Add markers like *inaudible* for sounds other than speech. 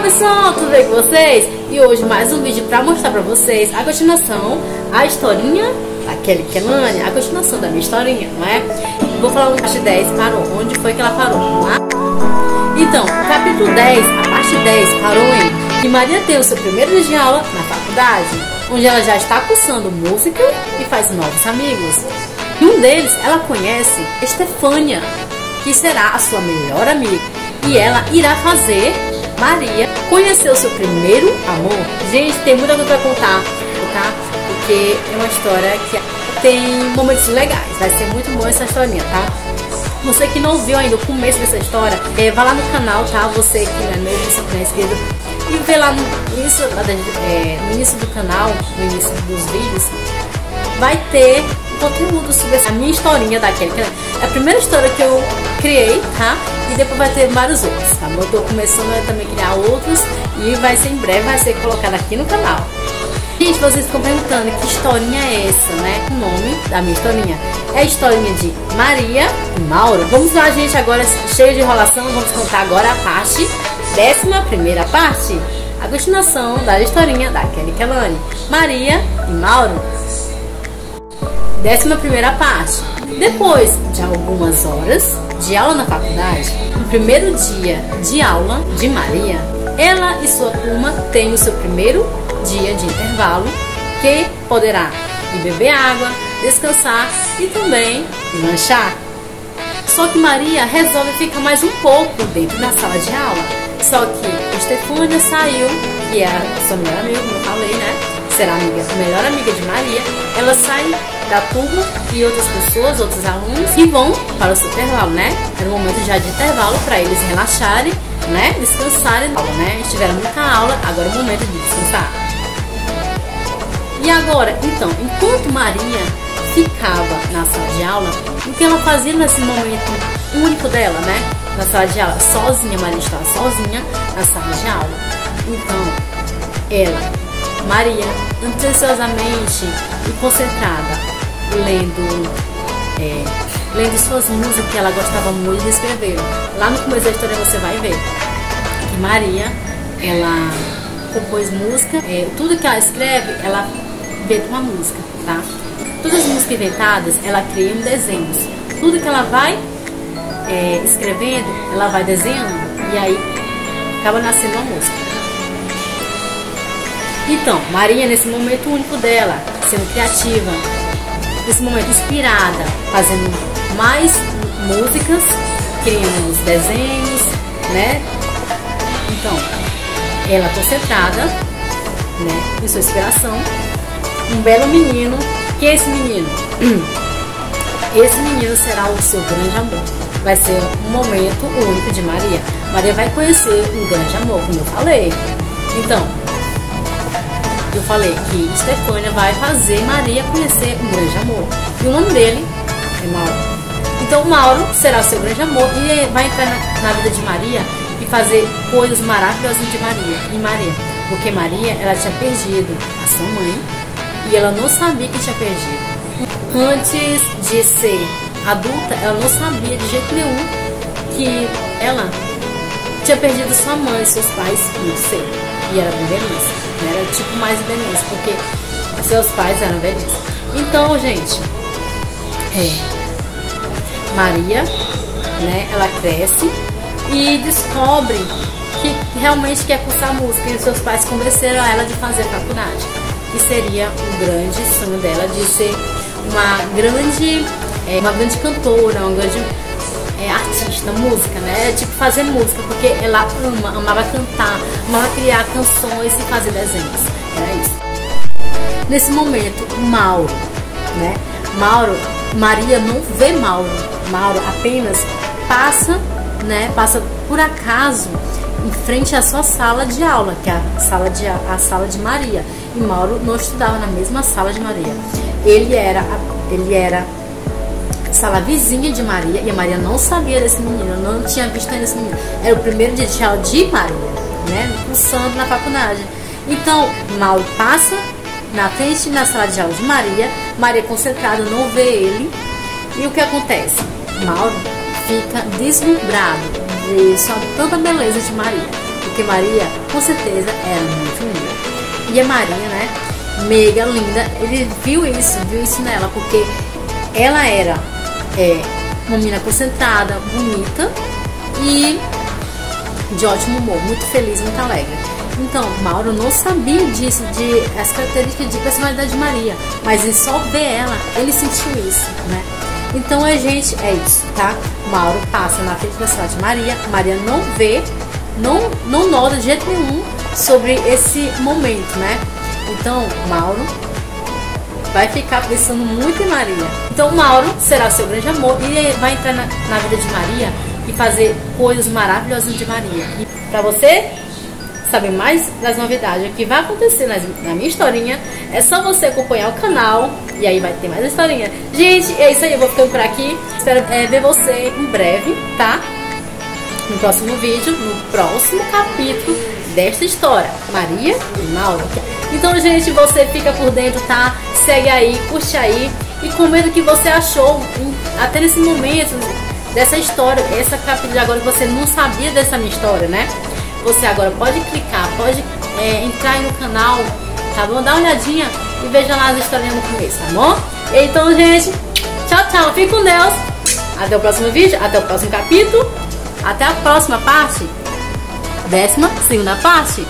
Olá pessoal, tudo bem com vocês? E hoje mais um vídeo para mostrar para vocês a continuação, a historinha da Kelly Kelani, a continuação da minha historinha, não é? Vou falar no parte 10, parou, onde foi que ela parou, é? Então, capítulo 10, a parte 10 parou em que Maria tem o seu primeiro dia de aula na faculdade, onde ela já está cursando música e faz novos amigos. E um deles, ela conhece Estefânia, que será a sua melhor amiga. E ela irá fazer Maria conhecer o seu primeiro amor. Gente, tem muita coisa pra contar, tá? Porque é uma história que tem momentos legais. Vai ser muito boa essa historinha, tá? Você que não viu ainda o começo dessa história, é, vá lá no canal, tá? Você que não é novo, você que não é inscrito, e vê lá no início, é, no início do canal, no início dos vídeos, vai ter conteúdo sobre a minha historinha daquele. Que é a primeira história que eu criei, tá? E depois vai ter vários outros, tá? Eu tô começando a também criar outros e vai ser em breve, vai ser colocado aqui no canal. Gente, vocês ficam perguntando que historinha é essa, né? O nome da minha historinha é a historinha de Maria e Mauro. Vamos lá, gente, agora cheio de enrolação, vamos contar agora a parte, décima primeira parte. A continuação da historinha da Kelly Kelani. Maria e Mauro Décima primeira parte. Depois de algumas horas de aula na faculdade, no primeiro dia de aula de Maria, ela e sua turma têm o seu primeiro dia de intervalo, que poderá ir beber água, descansar e também lanchar. Só que Maria resolve ficar mais um pouco dentro da sala de aula. Só que Estefânia saiu, que é a sua melhor amiga, como eu falei, né? Será amiga, a melhor amiga de Maria. Ela sai da turma e outras pessoas, outros alunos, e vão para o seu intervalo, né? Era um momento já de intervalo para eles relaxarem, né? Descansarem, né? Eles tiveram muita aula, agora é o momento de descansar. E agora, então, enquanto Maria ficava na sala de aula, o que ela fazia nesse momento único dela, né? Na sala de aula, sozinha, Maria estava sozinha na sala de aula. Então, ela, Maria, ansiosamente e concentrada, lendo, é, lendo suas músicas que ela gostava muito de escrever. Lá no começo da história você vai ver que Maria, ela compôs música, é, tudo que ela escreve, ela inventa uma música, tá? Todas as músicas inventadas, ela cria em desenhos. Tudo que ela vai é, escrevendo, ela vai desenhando e aí acaba nascendo uma música. Então, Maria, nesse momento único dela, sendo criativa, nesse momento inspirada, fazendo mais músicas, criando os desenhos, né? Então, ela concentrada, né, em sua inspiração, um belo menino, que é esse menino? *clears throat* Esse menino será o seu grande amor. Vai ser um momento único de Maria. Maria vai conhecer um grande amor, como eu falei. Então, eu falei que Stefânia vai fazer Maria conhecer um grande amor. E o nome dele é Mauro. Então Mauro será o seu grande amor e vai entrar na, na vida de Maria e fazer coisas maravilhosas de Maria, em Maria. Porque Maria, ela tinha perdido a sua mãe e ela não sabia que tinha perdido. Antes de ser adulta, ela não sabia de jeito nenhum que ela tinha perdido sua mãe e seus pais muito cedo. E era bem velhice. Era tipo mais demência, porque seus pais eram velhos. Então, gente, é, Maria, né, ela cresce e descobre que realmente quer cursar música e seus pais convenceram ela de fazer faculdade. Que seria um grande sonho dela de ser uma grande, é, uma grande cantora, uma grande é, artista, música, né? É tipo fazer música, porque ela ama, amava cantar, amava criar canções e fazer desenhos. Era isso. Nesse momento, Mauro, né? Mauro, Maria não vê Mauro. Mauro apenas passa, né? Passa por acaso em frente à sua sala de aula, que é a sala de, a sala de Maria. E Mauro não estudava na mesma sala de Maria. Ele era, ele era sala vizinha de Maria e a Maria não sabia desse menino, não tinha visto ainda esse menino. Era o primeiro dia de aula de Maria, né? Cursando na faculdade. Então, Mauro passa na frente na sala de aula de Maria, Maria concentrada não vê ele. E o que acontece? Mauro fica deslumbrado, vê só tanta beleza de Maria. Porque Maria, com certeza, era muito linda. E a Maria, né? Mega linda. Ele viu isso, viu isso nela, porque ela era é, uma menina concentrada, bonita e de ótimo humor, muito feliz, muito alegre. Então, Mauro não sabia disso, de as características de personalidade de Maria, mas em só ver ela, ele sentiu isso, né? Então a gente é isso, tá? Mauro passa na frente da cidade de Maria, Maria não vê, não, não nota de jeito nenhum sobre esse momento, né? Então, Mauro vai ficar pensando muito em Maria. Então, Mauro será seu grande amor e vai entrar na, na vida de Maria e fazer coisas maravilhosas de Maria. E para você saber mais das novidades, o que vai acontecer nas, na minha historinha, é só você acompanhar o canal e aí vai ter mais historinha. Gente, é isso aí, eu vou ficando por aqui. Espero é, ver você em breve, tá? No próximo vídeo, no próximo capítulo desta história, Maria e Mauro. Então, gente, você fica por dentro, tá? Segue aí, curte aí e comenta o que você achou até nesse momento dessa história, essa capítulo de agora que você não sabia dessa minha história, né? Você agora pode clicar, pode é, entrar aí no canal, tá bom? Dá uma olhadinha e veja lá as historinhas no começo, tá bom? Então, gente, tchau, tchau. Fique com Deus. Até o próximo vídeo, até o próximo capítulo. Até a próxima parte. Décima segunda parte.